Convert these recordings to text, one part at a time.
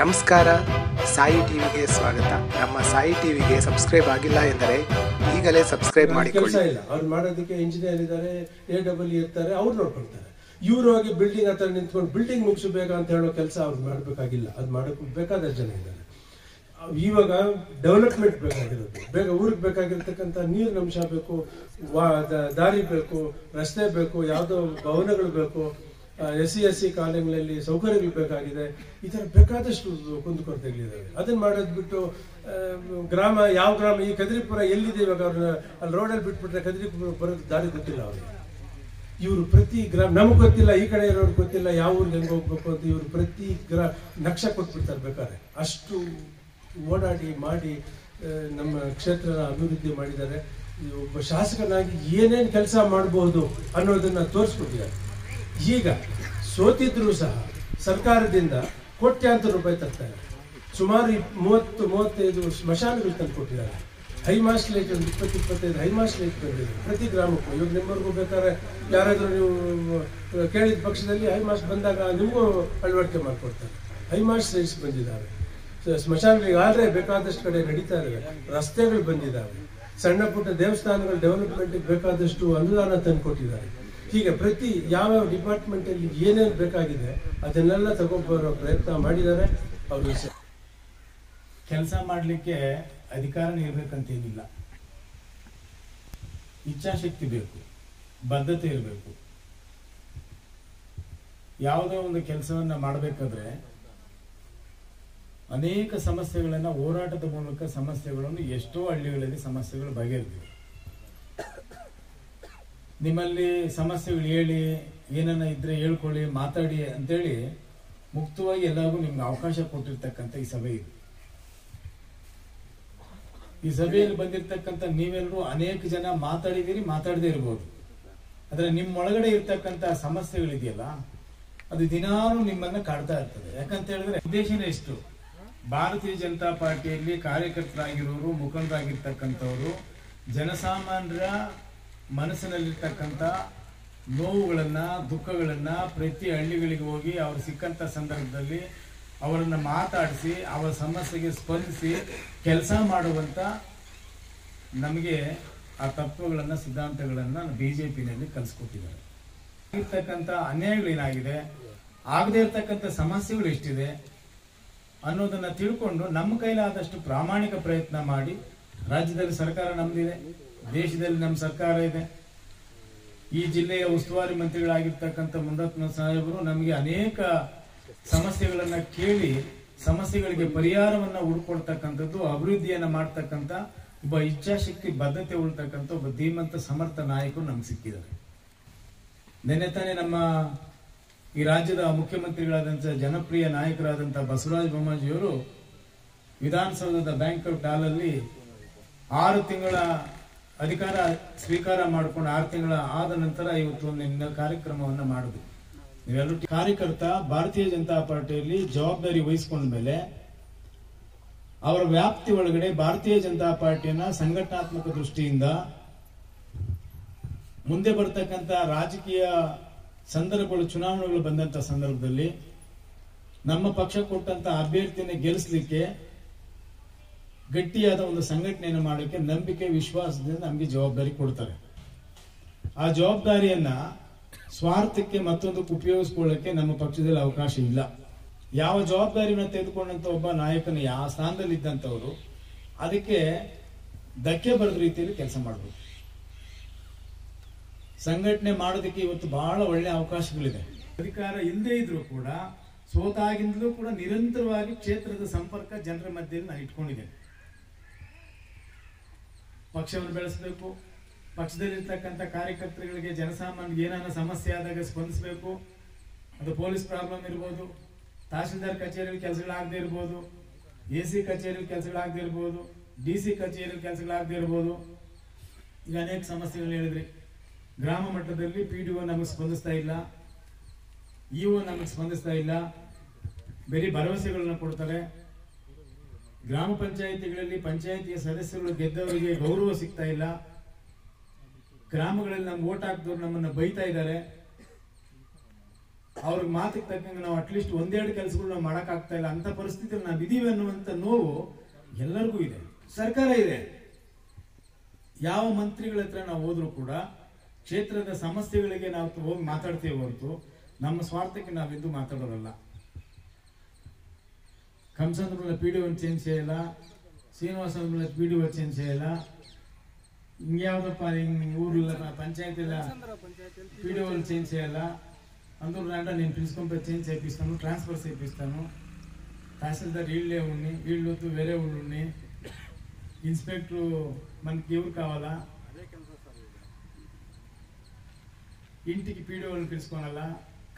ನಮಸ್ಕಾರ. ಸಾಯಿ ಟಿವಿಗೆ ಸ್ವಾಗತ. ನಮ್ಮ ಸಾಯಿ ಟಿವಿಗೆ ಸಬ್ಸ್ಕ್ರೈಬ್ ಆಗಿಲ್ಲ ಎಂದರೆ ಈಗಲೇ ಸಬ್ಸ್ಕ್ರೈಬ್ ಮಾಡಿಕೊಳ್ಳಿ. ಇಲ್ಲ. ಅವ್ರು ಮಾಡೋದಕ್ಕೆ ಇಂಜಿನಿಯರ್ ಇದ್ದಾರೆ ಎ ಡಬಲ್ ಇರ್ತಾರೆ ಅವ್ರು ನೋಡ್ಕೊಳ್ತಾರೆ. ಇವ್ರು ಹೋಗಿ ಬಿಲ್ಡಿಂಗ್ ಹತ್ರ ನಿಂತ್ಕೊಂಡು ಬಿಲ್ಡಿಂಗ್ ಮುಗಿಸಬೇಕು ಅಂತ ಹೇಳೋ ಕೆಲಸ ಅವ್ರು ಮಾಡಬೇಕಾಗಿಲ್ಲ. ಅದು ಮಾಡೋಕ್ಕೆ ಬೇಕಾದ ಜನ ಇದ್ದಾರೆ. ಇವಾಗ ಡೆವಲಪ್ಮೆಂಟ್ ಬೇಕಾಗಿರೋದು. ಬೇಗ ಊರಿಗೆ ಬೇಕಾಗಿರ್ತಕ್ಕಂಥ ನೀರಿನ ಅಂಶ ಬೇಕು ದಾರಿ ಬೇಕು ರಸ್ತೆ ಬೇಕು ಯಾವುದೋ ಭವನಗಳು ಬೇಕು. ಎಸ್ ಸಿ ಎಸ್ ಸಿ ಕಾಲೇಜ್ಗಳಲ್ಲಿ ಸೌಕರ್ಯಗಳು ಬೇಕಾಗಿದೆ. ಈ ಥರ ಬೇಕಾದಷ್ಟು ಕುಂದುಕೊರತೆಗಳಿದ್ದಾವೆ. ಅದನ್ನು ಮಾಡೋದು ಬಿಟ್ಟು ಗ್ರಾಮ, ಯಾವ ಗ್ರಾಮ, ಈ ಕದ್ರಿಪುರ ಎಲ್ಲಿದೆ ಇವಾಗ ಅವ್ರನ್ನ, ಅಲ್ಲಿ ರೋಡಲ್ಲಿ ಬಿಟ್ಬಿಟ್ರೆ ಕದ್ರಿಪುರ ಬರೋದು ದಾರಿ ಗೊತ್ತಿಲ್ಲ ಅವ್ರಿಗೆ. ಇವರು ಪ್ರತಿ ಗ್ರಾಮ, ನಮಗೆ ಗೊತ್ತಿಲ್ಲ, ಈ ಕಡೆ ಇರೋರು ಗೊತ್ತಿಲ್ಲ, ಯಾವ ಊರಿಗೆ ಹೆಂಗೆ ಹೋಗ್ಬೇಕು ಅಂತ ಇವರು ಪ್ರತಿ ಗ್ರಾ, ನಕ್ಷೆ ಕೊಟ್ಬಿಡ್ತಾರೆ ಬೇಕಾದ್ರೆ. ಅಷ್ಟು ಓಡಾಡಿ ಮಾಡಿ ನಮ್ಮ ಕ್ಷೇತ್ರನ ಅಭಿವೃದ್ಧಿ ಮಾಡಿದ್ದಾರೆ. ಒಬ್ಬ ಶಾಸಕನಾಗಿ ಏನೇನು ಕೆಲಸ ಮಾಡಬಹುದು ಅನ್ನೋದನ್ನ ತೋರಿಸ್ಕೊಟ್ಟಿದ್ದಾರೆ. ಈಗ ಸೋತಿದ್ರೂ ಸಹ ಸರ್ಕಾರದಿಂದ ಕೋಟ್ಯಾಂತರ ರೂಪಾಯಿ ತರ್ತಾರೆ. ಸುಮಾರು ಮೂವತ್ತು ಮೂವತ್ತೈದು ಸ್ಮಶಾನಗಳು ತಂದು ಕೊಟ್ಟಿದ್ದಾರೆ. ಹೈಮಾಸ್ ಲೈಟ್ ಒಂದು ಇಪ್ಪತ್ತು, ಇಪ್ಪತ್ತೈದು ಹೈಮಾಸ್ ಲೈಟ್ ಬಂದಿದೆ. ಪ್ರತಿ ಗ್ರಾಮಕ್ಕೂ ಇವಾಗ ನಿಮ್ಮವರೆಗೂ ಬೇಕಾದ್ರೆ ಯಾರಾದರೂ ನೀವು ಕೇಳಿದ ಪಕ್ಷದಲ್ಲಿ ಹೈಮಾಸ್ ಬಂದಾಗ ನಿಮಗೂ ಅಳವಡಿಕೆ ಮಾಡಿಕೊಡ್ತಾರೆ. ಹೈಮಾಸ್ ಲೈಟ್ಸ್ ಬಂದಿದ್ದಾವೆ ಸ್ಮಶಾನಗಳಿಗೆ ಆದರೆ ಬೇಕಾದಷ್ಟು ಕಡೆ ನಡೀತಾ ಇದ್ದಾವೆ ರಸ್ತೆಗಳು ಬಂದಿದ್ದಾವೆ. ಸಣ್ಣ ಪುಟ್ಟ ದೇವಸ್ಥಾನಗಳ ಡೆವಲಪ್ಮೆಂಟ್ಗೆ ಬೇಕಾದಷ್ಟು ಅನುದಾನ ತಂದು ಕೊಟ್ಟಿದ್ದಾರೆ. ಹೀಗೆ ಪ್ರತಿ ಯಾವ್ಯಾವ ಡಿಪಾರ್ಟ್ಮೆಂಟ್ ಅಲ್ಲಿ ಏನೇನು ಬೇಕಾಗಿದೆ ಅದನ್ನೆಲ್ಲ ತಗೊಂಡ್ಬರೋ ಪ್ರಯತ್ನ ಮಾಡಿದ್ದಾರೆ. ಅವರು ಕೆಲಸ ಮಾಡಲಿಕ್ಕೆ ಅಧಿಕಾರನೇ ಇರಬೇಕಂತೇನಿಲ್ಲ ಇಚ್ಛಾಶಕ್ತಿ ಬೇಕು, ಬದ್ಧತೆ ಇರಬೇಕು. ಯಾವುದೋ ಒಂದು ಕೆಲಸವನ್ನ ಮಾಡಬೇಕಾದ್ರೆ ಅನೇಕ ಸಮಸ್ಯೆಗಳನ್ನ ಹೋರಾಟದ ಮೂಲಕ ಸಮಸ್ಯೆಗಳನ್ನು ಎಷ್ಟೋ ಹಳ್ಳಿಗಳಲ್ಲಿ ಸಮಸ್ಯೆಗಳು ಬಗೆಹರಿದಿವೆ. ನಿಮ್ಮಲ್ಲಿ ಸಮಸ್ಯೆಗಳು ಹೇಳಿ, ಏನನ್ನ ಇದ್ರೆ ಹೇಳ್ಕೊಳ್ಳಿ, ಮಾತಾಡಿ ಅಂತೇಳಿ ಮುಕ್ತವಾಗಿ ಎಲ್ಲರಿಗೂ ನಿಮ್ಗೆ ಅವಕಾಶ ಕೊಟ್ಟಿರ್ತಕ್ಕಂಥ ಈ ಸಭೆ ಇದು. ಈ ಸಭೆಯಲ್ಲಿ ಬಂದಿರತಕ್ಕಂಥ ನೀವೆಲ್ಲರೂ ಅನೇಕ ಜನ ಮಾತಾಡಿದಿರಿ ಮಾತಾಡದೇ ಇರ್ಬೋದು. ಆದ್ರೆ ನಿಮ್ಮ ಒಳಗಡೆ ಇರ್ತಕ್ಕಂಥ ಸಮಸ್ಯೆಗಳಿದೆಯಲ್ಲ, ಅದು ದಿನಾನು ನಿಮ್ಮನ್ನ ಕಾಡ್ತಾ ಇರ್ತದೆ. ಯಾಕಂತ ಹೇಳಿದ್ರೆ ಉದ್ದೇಶನೇ ಎಷ್ಟು ಭಾರತೀಯ ಜನತಾ ಪಾರ್ಟಿಯಲ್ಲಿ ಕಾರ್ಯಕರ್ತರಾಗಿರೋರು, ಮುಖಂಡರಾಗಿರ್ತಕ್ಕಂಥವ್ರು, ಜನಸಾಮಾನ್ಯರ ಮನಸ್ಸಿನಲ್ಲಿರ್ತಕ್ಕಂಥ ನೋವುಗಳನ್ನು, ದುಃಖಗಳನ್ನು ಪ್ರತಿ ಹಳ್ಳಿಗಳಿಗೆ ಹೋಗಿ ಅವ್ರು ಸಿಕ್ಕಂಥ ಸಂದರ್ಭದಲ್ಲಿ ಅವರನ್ನು ಮಾತಾಡಿಸಿ, ಅವರ ಸಮಸ್ಯೆಗೆ ಸ್ಪಂದಿಸಿ ಕೆಲಸ ಮಾಡುವಂಥ ನಮಗೆ ಆ ತತ್ವಗಳನ್ನು, ಸಿದ್ಧಾಂತಗಳನ್ನು ಬಿ ಜೆ ಪಿನಲ್ಲಿ ಕಲಿಸ್ಕೊಟ್ಟಿದ್ದಾರೆ ಇರ್ತಕ್ಕಂಥ ಅನ್ಯಾಯಗಳೇನಾಗಿದೆ ಆಗದೇ ಇರತಕ್ಕಂಥ ಸಮಸ್ಯೆಗಳು ಎಷ್ಟಿದೆ? ಅನ್ನೋದನ್ನು ತಿಳ್ಕೊಂಡು ನಮ್ಮ ಕೈಲಾದಷ್ಟು ಪ್ರಾಮಾಣಿಕ ಪ್ರಯತ್ನ ಮಾಡಿ ರಾಜ್ಯದಲ್ಲಿ ಸರ್ಕಾರ ನಮ್ದಿದೆ. ದೇಶದಲ್ಲಿ ನಮ್ಮ ಸರ್ಕಾರ ಇದೆ. ಈ ಜಿಲ್ಲೆಯ ಉಸ್ತುವಾರಿ ಮಂತ್ರಿಗಳಾಗಿರ್ತಕ್ಕಂಥ ಮುಂದತ್ನ ಸಾಹೇಬರು ನಮಗೆ ಅನೇಕ ಸಮಸ್ಯೆಗಳನ್ನ ಕೇಳಿ, ಸಮಸ್ಯೆಗಳಿಗೆ ಪರಿಹಾರವನ್ನ ಹುಡ್ಕೊಳ್ತಕ್ಕಂಥದ್ದು, ಅಭಿವೃದ್ಧಿಯನ್ನ ಮಾಡ್ತಕ್ಕಂಥ ಒಬ್ಬ ಇಚ್ಛಾಶಕ್ತಿ, ಬದ್ಧತೆ ಉಳ್ತಕ್ಕಂಥ ಒಬ್ಬ ಧೀಮಂತ, ಸಮರ್ಥ ನಾಯಕರು ನಮ್ಗೆ ಸಿಕ್ಕಿದ್ದಾರೆ. ನಿನ್ನೆ ತಾನೇ ನಮ್ಮ ಈ ರಾಜ್ಯದ ಮುಖ್ಯಮಂತ್ರಿಗಳಾದಂಥ ಜನಪ್ರಿಯ ನಾಯಕರಾದಂಥ ಬಸವರಾಜ ಬೊಮ್ಮಾಜಿಯವರು ವಿಧಾನಸೌಧದ ಬ್ಯಾಂಕ್ಔಟ್ ಟಾಲಲ್ಲಿ ಆರು ತಿಂಗಳ ಅಧಿಕಾರ ಸ್ವೀಕಾರ ಮಾಡಿಕೊಂಡು ಆರು ತಿಂಗಳ ಆದ ನಂತರ ಇವತ್ತು ಒಂದು ಕಾರ್ಯಕ್ರಮವನ್ನು ಮಾಡುದು. ನೀವೆಲ್ಲರೂ ಕಾರ್ಯಕರ್ತ, ಭಾರತೀಯ ಜನತಾ ಪಾರ್ಟಿಯಲ್ಲಿ ಜವಾಬ್ದಾರಿ ವಹಿಸಿಕೊಂಡ ಮೇಲೆ ಅವರ ವ್ಯಾಪ್ತಿ ಒಳಗಡೆ ಭಾರತೀಯ ಜನತಾ ಪಾರ್ಟಿಯನ್ನ ಸಂಘಟನಾತ್ಮಕ ದೃಷ್ಟಿಯಿಂದ ಮುಂದೆ ಬರ್ತಕ್ಕಂಥ ರಾಜಕೀಯ ಸಂದರ್ಭಗಳು, ಚುನಾವಣೆಗಳು ಬಂದಂತ ಸಂದರ್ಭದಲ್ಲಿ ನಮ್ಮ ಪಕ್ಷ ಕೊಟ್ಟಂತ ಅಭ್ಯರ್ಥಿಯನ್ನು ಗೆಲ್ಲಿಸಲಿಕ್ಕೆ ಗಟ್ಟಿಯಾದ ಒಂದು ಸಂಘಟನೆಯನ್ನು ಮಾಡಲಿಕ್ಕೆ ನಂಬಿಕೆ, ವಿಶ್ವಾಸದಿಂದ ನಮಗೆ ಜವಾಬ್ದಾರಿ ಕೊಡ್ತಾರೆ. ಆ ಜವಾಬ್ದಾರಿಯನ್ನ ಸ್ವಾರ್ಥಕ್ಕೆ ಮತ್ತೊಂದು ಉಪಯೋಗಿಸ್ಕೊಳ್ಳಕ್ಕೆ ನಮ್ಮ ಪಕ್ಷದಲ್ಲಿ ಅವಕಾಶ ಇಲ್ಲ. ಯಾವ ಜವಾಬ್ದಾರಿಯನ್ನು ತೆಗೆದುಕೊಂಡಂತ ಒಬ್ಬ ನಾಯಕನ ಯಾವ ಸ್ಥಾನದಲ್ಲಿ ಇದ್ದಂಥವರು, ಅದಕ್ಕೆ ಧಕ್ಕೆ ಬರದ ರೀತಿಯಲ್ಲಿ ಕೆಲಸ ಮಾಡಬೇಕು ಸಂಘಟನೆ ಮಾಡೋದಕ್ಕೆ ಇವತ್ತು ಬಹಳ ಒಳ್ಳೆ ಅವಕಾಶಗಳಿದೆ. ಅಧಿಕಾರ ಇಲ್ಲದೇ ಇದ್ರೂ ಕೂಡ, ಸೋತಾಗಿಂದಲೂ ಕೂಡ ನಿರಂತರವಾಗಿ ಕ್ಷೇತ್ರದ ಸಂಪರ್ಕ ಜನರ ಮಧ್ಯೆ ನಾನು ಇಟ್ಕೊಂಡಿದ್ದೇನೆ. ಪಕ್ಷವನ್ನು ಬೆಳೆಸಬೇಕು, ಪಕ್ಷದಲ್ಲಿರ್ತಕ್ಕಂಥ ಕಾರ್ಯಕರ್ತರುಗಳಿಗೆ ಜನಸಾಮಾನ್ಯರಿಗೆ ಏನಾನ ಸಮಸ್ಯೆ ಆದಾಗ ಸ್ಪಂದಿಸಬೇಕು. ಅದು ಪೊಲೀಸ್ ಪ್ರಾಬ್ಲಮ್ ಇರ್ಬೋದು, ತಹಶೀಲ್ದಾರ್ ಕಚೇರಿಯಲ್ಲಿ ಕೆಲಸಗಳಾಗದೇ ಇರ್ಬೋದು, ಎ ಸಿ ಕಚೇರಿಯಲ್ಲಿ ಕೆಲಸಗಳಾಗದೇ ಇರ್ಬೋದು, ಡಿ ಸಿ ಕಚೇರಿಯಲ್ಲಿ ಕೆಲಸಗಳಾಗದೇ ಇರ್ಬೋದು. ಈಗ ಅನೇಕ ಸಮಸ್ಯೆಗಳು ಹೇಳಿದ್ರಿ, ಗ್ರಾಮ ಮಟ್ಟದಲ್ಲಿ ಪಿ ಡಿ ಒ ನಮಗೆ ಸ್ಪಂದಿಸ್ತಾ ಇಲ್ಲ, ಇ ಒ ನಮಗೆ ಸ್ಪಂದಿಸ್ತಾ ಇಲ್ಲ, ಬರೀ ಭರವಸೆಗಳನ್ನ ಕೊಡ್ತಾರೆ. ಗ್ರಾಮ ಪಂಚಾಯಿತಿಗಳಲ್ಲಿ ಪಂಚಾಯಿತಿಯ ಸದಸ್ಯರು ಗೆದ್ದವರಿಗೆ ಗೌರವ ಸಿಗ್ತಾ ಇಲ್ಲ. ಗ್ರಾಮಗಳಲ್ಲಿ ನಮ್ಗೆ ಓಟ್ ಹಾಕಿದವ್ರು ನಮ್ಮನ್ನ ಬೈತಾ ಇದ್ದಾರೆ. ಅವ್ರ ಮಾತಿಗೆ ತಕ್ಕಂಗೆ ನಾವು ಅಟ್ಲೀಸ್ಟ್ ಒಂದೆರಡು ಕೆಲಸಗಳು ನಾವು ಮಾಡೋಕ್ಕಾಗ್ತಾ ಇಲ್ಲ. ಅಂತ ಪರಿಸ್ಥಿತಿಯಲ್ಲಿ ನಾವು ಇದೀವಿ ಅನ್ನುವಂಥ ನೋವು ಎಲ್ಲರಿಗೂ ಇದೆ. ಸರ್ಕಾರ ಇದೆ. ಯಾವ ಮಂತ್ರಿಗಳ ಹತ್ರ ನಾವು ಹೋದ್ರೂ ಕೂಡ ಕ್ಷೇತ್ರದ ಸಮಸ್ಯೆಗಳಿಗೆ ನಾವು ಹೋಗಿ ಮಾತಾಡ್ತೇವೆ ಹೊರತು ನಮ್ಮ ಸ್ವಾರ್ಥಕ್ಕೆ ನಾವೆಂದು ಮಾತಾಡೋರಲ್ಲ. కంసంద్రంలో పీడి చేంజ్ చేయాలా? శ్రీనివాసంలో పీడి చేంజ్ చేయాలా? ఇంకేమైనా ఊర్లో పంచాయతీల పీడిఓని చేంజ్ చేయాలా? అందరూ రాండా నేను ప్రిన్సిపల్పై చేంజ్ చేపిస్తాను ట్రాన్స్ఫర్ చేపిస్తాను. తహసీల్దార్ వీళ్ళే ఉన్నాయి వీళ్ళు వేరే ఊళ్ళు ఉన్నాయి ఇన్స్పెక్టర్ మనకి ఎవరు కావాలా? ఇంటికి పీడియోని పిలుచుకోవాలా?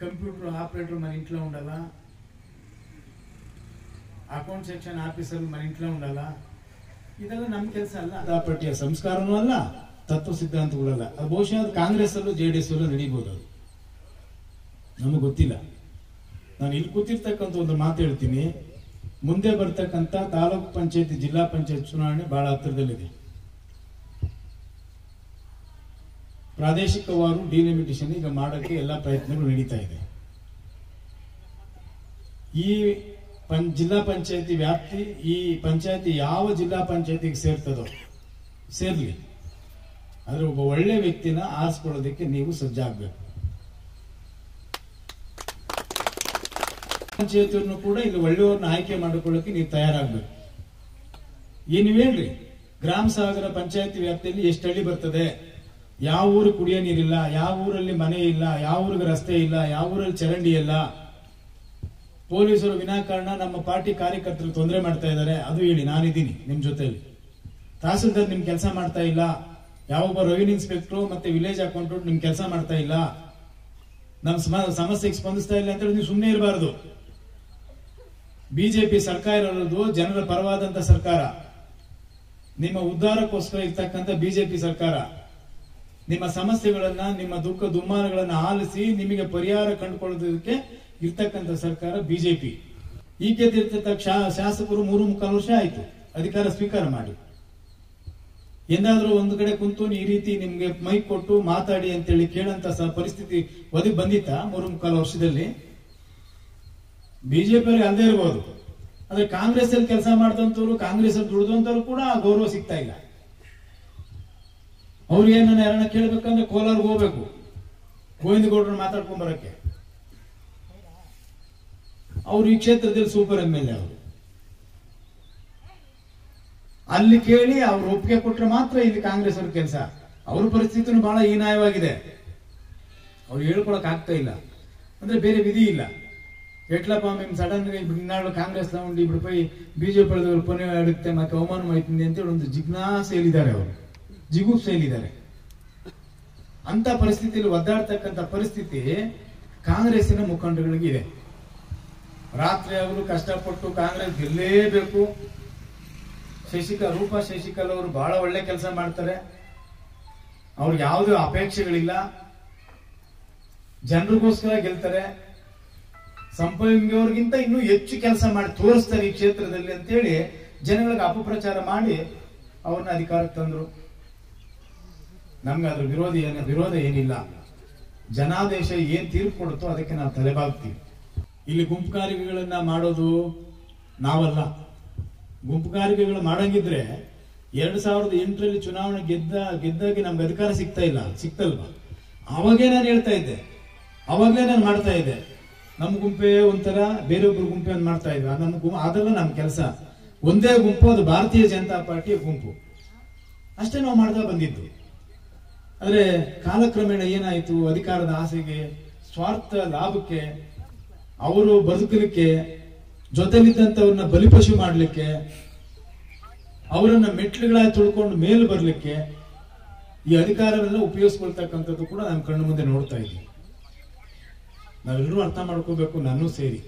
కంప్యూటర్ ఆపరేటర్ మన ఇంట్లో ఉండాలా? ಅಕೌಂಟ್ ಸೆಕ್ಷನ್ ಆಫೀಸರ್ మన ఇంట్లో ఉండాలా ಇದೆಲ್ಲ ನಮ್ ಕೆಲಸ ಅಲ್ಲ ಅದಾಪಟ್ಟಿಯ ಸಂಸ್ಕಾರನೂ ಅಲ್ಲ ತತ್ವ ಸಿದ್ಧಾಂತಗಳು ಅಲ್ಲ ಅದು ಬಹುಶಃ ಅದು ಕಾಂಗ್ರೆಸ್ ಅಲ್ಲೂ ಜೆ ಡಿ ಎಸ್ ಅಲ್ಲೂ ನಡೀಬಹುದು ಅದು ನಮಗೆ ಗೊತ್ತಿಲ್ಲ ನಾನು ಇಲ್ಲಿ ಕೂತಿರ್ತಕ್ಕಂಥ ಒಂದು ಮಾತು ಹೇಳ್ತೀನಿ ಮುಂದೆ ಬರ್ತಕ್ಕಂಥ ತಾಲೂಕು ಪಂಚಾಯತಿ ಜಿಲ್ಲಾ ಪಂಚಾಯತ್ ಚುನಾವಣೆ ಬಹಳ ಹತ್ತಿರದಲ್ಲಿದೆ ಪ್ರಾದೇಶಿಕವಾರು ಡಿಲಿಮಿಟೇಷನ್ ಈಗ ಮಾಡೋಕ್ಕೆ ಎಲ್ಲ ಪ್ರಯತ್ನಗಳು ನಡೀತಾ ಇದೆ ಈ ಪಂ, ಜಿಲ್ಲಾ ಪಂಚಾಯತಿ ವ್ಯಾಪ್ತಿ ಈ ಪಂಚಾಯತಿ ಯಾವ ಜಿಲ್ಲಾ ಪಂಚಾಯತಿಗೆ ಸೇರ್ತದೋ, ಸೇರ್ಲಿ. ಆದ್ರೆ ಒಬ್ಬ ಒಳ್ಳೆ ವ್ಯಕ್ತಿನ ಆರಿಸ್ಕೊಳ್ಳೋದಕ್ಕೆ ನೀವು ಸಜ್ಜಾಗಬೇಕು. ಪಂಚಾಯತಿಯನ್ನು ಕೂಡ ಇಲ್ಲಿ ಒಳ್ಳೆಯವ್ರನ್ನ ಆಯ್ಕೆ ಮಾಡಿಕೊಳ್ಳೋಕೆ ನೀವು ತಯಾರಾಗಬೇಕು. ಏನು ಹೇಳ್ರಿ, ಗ್ರಾಮ ಸಾಗರ ಪಂಚಾಯತಿ ವ್ಯಾಪ್ತಿಯಲ್ಲಿ ಎಷ್ಟು ಹಳ್ಳಿ ಬರ್ತದೆ? ಯಾವ ಊರು ಕುಡಿಯೋ ನೀರಿಲ್ಲ, ಯಾವ ಊರಲ್ಲಿ ಮನೆ ಇಲ್ಲ, ಯಾವ ಊರಿಗೆ ರಸ್ತೆ ಇಲ್ಲ, ಯಾವ ಊರಲ್ಲಿ ಚರಂಡಿ ಇಲ್ಲ. ಪೊಲೀಸರು ವಿನಾಕಾರಣ ನಮ್ಮ ಪಾರ್ಟಿ ಕಾರ್ಯಕರ್ತರು ತೊಂದರೆ ಮಾಡ್ತಾ ಇದ್ದಾರೆ. ಅದು ಹೇಳಿ, ನಾನಿದ್ದೀನಿ ನಿಮ್ ಜೊತೆಯಲ್ಲಿ. ತಹಸೀಲ್ದಾರ್ ನಿಮ್ ಕೆಲಸ ಮಾಡ್ತಾ ಇಲ್ಲ. ಯಾವೊಬ್ಬ ರೆವಿನ್ಯೂ ಇನ್ಸ್ಪೆಕ್ಟರ್ ಮತ್ತೆ ವಿಲೇಜ್ ಅಕೌಂಟೆಂಟ್ ನಿಮ್ ಕೆಲಸ ಮಾಡ್ತಾ ಇಲ್ಲ. ನಮ್ಮ ಸಮ- ಸಮಸ್ಯೆಗೆ ಸ್ಪಂದಿಸ್ತಾ ಇಲ್ಲ ಅಂತ ಹೇಳಿ ನೀವು ಸುಮ್ಮನೆ ಇರಬಾರದು. ಬಿಜೆಪಿ ಸರ್ಕಾರ ಇರೋದು ಜನರ ಪರವಾದಂತ ಸರ್ಕಾರ. ನಿಮ್ಮ ಉದ್ಧಾರಕ್ಕೋಸ್ಕರ ಇರ್ತಕ್ಕಂಥ ಬಿಜೆಪಿ ಸರ್ಕಾರ. ನಿಮ್ಮ ಸಮಸ್ಯೆಗಳನ್ನ, ನಿಮ್ಮ ದುಃಖ ದುಮ್ಮಾನಗಳನ್ನ ಆಲಿಸಿ ನಿಮಗೆ ಪರಿಹಾರ ಕಂಡುಕೊಳ್ಳೋದಕ್ಕೆ ಇರ್ತಕ್ಕಂಥ ಸರ್ಕಾರ ಬಿಜೆಪಿ. ತೀರ್ಥದ ಶಾ- ಶಾಸಕರು ಮೂರು ಮುಕ್ಕಾಲು ವರ್ಷ ಆಯ್ತು. ಅಧಿಕಾರ ಸ್ವೀಕಾರ ಮಾಡಿ. ಎಂದಾದ್ರೂ ಒಂದು ಕಡೆ ಕುಂತು ಈ ರೀತಿ ನಿಮ್ಗೆ ಮೈಕ್ ಕೊಟ್ಟು ಮಾತಾಡಿ ಅಂತೇಳಿ ಕೇಳಂತ ಪರಿಸ್ಥಿತಿ ಒದಗಿ ಬಂದಿತ್ತ ಮೂರು ಮುಕ್ಕಾಲು ವರ್ಷದಲ್ಲಿ? ಬಿಜೆಪಿ ಅವ್ರಿಗೆ ಅಲ್ಲದೆ ಇರಬಹುದು ಆದ್ರೆ ಕಾಂಗ್ರೆಸ್ ಅಲ್ಲಿ ಕೆಲಸ ಮಾಡಿದಂತವ್ರು ಕಾಂಗ್ರೆಸ್ ಅಲ್ಲಿ ದುಡಿದಂತವ್ರು ಕೂಡ ಗೌರವ ಸಿಗ್ತಾ ಇಲ್ಲ. ಅವ್ರಿಗೆ ನನ್ನ ಯಾರನ್ನ ಕೇಳ್ಬೇಕಂದ್ರೆ ಕೋಲಾರ್ಗೆ ಹೋಗ್ಬೇಕು. ಗೋವಿಂದಗೌಡರನ್ನ ಮಾತಾಡ್ಕೊಂಡ್ ಬರಕ್ಕೆ. ಅವರು ಈ ಕ್ಷೇತ್ರದಲ್ಲಿ ಸೂಪರ್ ಎಂ ಎಲ್ ಅವರು. ಅಲ್ಲಿ ಕೇಳಿ ಅವ್ರು ಒಪ್ಪಿಗೆ ಕೊಟ್ಟರೆ ಮಾತ್ರ ಇಲ್ಲಿ ಕಾಂಗ್ರೆಸ್ ಅವ್ರ ಕೆಲಸ. ಅವ್ರ ಪರಿಸ್ಥಿತಿನೂ ಬಹಳ ಹೀನಾಯವಾಗಿದೆ. ಅವ್ರು ಹೇಳ್ಕೊಳಕ್ ಆಗ್ತಾ ಇಲ್ಲ. ಅಂದ್ರೆ ಬೇರೆ ವಿಧಿ ಇಲ್ಲ. ಎಟ್ಲಪ್ಪ మేము ಸಡನ್ గా ಕಾಂಗ್ರೆಸ್ ತಗೊಂಡು కాంగ్రెస్ ಪೈ ಬಿಜೆಪಿ ಕೊನೆ ಆಡುತ್ತೆ ಮತ್ತೆ ಅವಮಾನ ಮಾಹಿತಿ ಅಂತ ಒಂದು ಜಿಜ್ಞಾಸ ಹೇಳಿದ್ದಾರೆ ಅವರು. ಜಿಗುಪ್ ಹೇಳಿದ್ದಾರೆ ಅಂತ ಪರಿಸ್ಥಿತಿಯಲ್ಲಿ ಒದ್ದಾಡ್ತಕ್ಕಂಥ ಪರಿಸ್ಥಿತಿ ಕಾಂಗ್ರೆಸ್ಸಿನ ಮುಖಂಡಗಳಿಗೆ ಇದೆ. ರಾತ್ರಿ ಅವರು ಕಷ್ಟಪಟ್ಟು ಕಾಂಗ್ರೆಸ್ ಗೆಲ್ಲೇಬೇಕು. ಶಶಿಕಾ ರೂಪಾ ಶಶಿಕಲ್ ಅವರು ಬಹಳ ಒಳ್ಳೆ ಕೆಲಸ ಮಾಡ್ತಾರೆ. ಅವ್ರಿಗೆ ಯಾವುದೇ ಅಪೇಕ್ಷೆಗಳಿಲ್ಲ. ಜನರಿಗೋಸ್ಕರ ಗೆಲ್ತಾರೆ. ಸಂಪಂಗಿಯವ್ರಿಗಿಂತ ಇನ್ನೂ ಹೆಚ್ಚು ಕೆಲಸ ಮಾಡಿ ತೋರಿಸ್ತಾರೆ ಈ ಕ್ಷೇತ್ರದಲ್ಲಿ ಅಂತೇಳಿ ಜನಗಳಿಗೆ ಅಪಪ್ರಚಾರ ಮಾಡಿ ಅವ್ರನ್ನ ಅಧಿಕಾರಕ್ಕೆ ತಂದ್ರು. ನಮ್ಗೆ ಅದ್ರ ವಿರೋಧ ಏನ ವಿರೋಧ ಏನಿಲ್ಲ. ಜನಾದೇಶ ಏನು ತೀರ್ಪು ಕೊಡುತ್ತೋ ಅದಕ್ಕೆ ನಾವು ತಲೆಬಾಗ್ತೀವಿ. ಇಲ್ಲಿ ಗುಂಪುಗಾರಿಕೆಗಳನ್ನ ಮಾಡೋದು ನಾವಲ್ಲ. ಗುಂಪುಗಾರಿಕೆಗಳು ಮಾಡಂಗಿದ್ರೆ ಎರಡು ಸಾವಿರದ ಎಂಟರಲ್ಲಿ ಚುನಾವಣೆ ಗೆದ್ದ, ಗೆದ್ದಾಗಿ ನಮ್ಗೆ ಅಧಿಕಾರ ಸಿಗ್ತಾ ಇಲ್ಲ. ಸಿಗ್ತಲ್ವ? ಅವಾಗೇ ನಾನು ಹೇಳ್ತಾ ಇದ್ದೆ. ಅವಾಗಲೇ ನಾನು ಮಾಡ್ತಾ ಇದ್ದೆ. ನಮ್ಮ ಗುಂಪೇ ಒಂಥರ ಬೇರೊಬ್ರು ಗುಂಪೆ ಒಂದು ಮಾಡ್ತಾ ಇದ್ವಿ ನಮ್ಮ ಗುಂಪು ಅದೆಲ್ಲ ನಮ್ಮ ಕೆಲಸ. ಒಂದೇ ಗುಂಪು, ಅದು ಭಾರತೀಯ ಜನತಾ ಪಾರ್ಟಿಯ ಗುಂಪು. ಅಷ್ಟೇ ನಾವು ಮಾಡ್ತಾ ಬಂದಿದ್ದು. ಆದರೆ ಕಾಲಕ್ರಮೇಣ ಏನಾಯಿತು? ಅಧಿಕಾರದ ಆಸೆಗೆ, ಸ್ವಾರ್ಥ ಲಾಭಕ್ಕೆ ಅವರು ಬದುಕಲಿಕ್ಕೆ, ಜೊತೆಲಿದ್ದಂಥವ್ರನ್ನ ಬಲಿಪಶು ಮಾಡಲಿಕ್ಕೆ, ಅವರನ್ನ ಮೆಟ್ಲುಗಳಾಗಿ ತುಳ್ಕೊಂಡು ಮೇಲೆ ಬರಲಿಕ್ಕೆ ಈ ಅಧಿಕಾರವೆಲ್ಲ ಉಪಯೋಗಿಸ್ಕೊಳ್ತಕ್ಕಂಥದ್ದು ಕೂಡ ನಾನು ಕಣ್ಣು ಮುಂದೆ ನೋಡ್ತಾ ಇದ್ದೀನಿ. ನಾವೆಲ್ಲರೂ ಅರ್ಥ ಮಾಡ್ಕೋಬೇಕು ನಾನು ಸೇರಿ.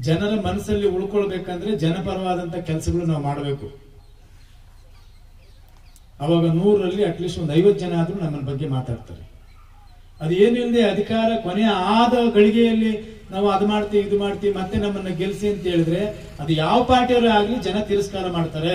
ಜನರ ಮನಸ್ಸಲ್ಲಿ ಉಳ್ಕೊಳ್ಬೇಕಂದ್ರೆ ಜನಪರವಾದಂತ ಕೆಲಸಗಳು ನಾವು ಮಾಡಬೇಕು. ಅವಾಗ ನೂರರಲ್ಲಿ ಅಟ್ಲೀಸ್ಟ್ ಒಂದು ಐವತ್ತು ಜನ ಆದ್ರೂ ನಮ್ಮ ಬಗ್ಗೆ ಮಾತಾಡ್ತಾರೆ. ಅದು ಏನಿಲ್ಲದೆ ಅಧಿಕಾರ ಕೊನೆ ಆದ ಗಳಿಗೆಯಲ್ಲಿ ನಾವು ಅದು ಮಾಡ್ತೀವಿ, ಇದು ಮಾಡ್ತೀವಿ, ಮತ್ತೆ ನಮ್ಮನ್ನ ಗೆಲ್ಸಿ ಅಂತ ಹೇಳಿದ್ರೆ ಅದು ಯಾವ ಪಾರ್ಟಿಯವರೇ ಆಗಲಿ ಜನ ತಿರಸ್ಕಾರ ಮಾಡ್ತಾರೆ.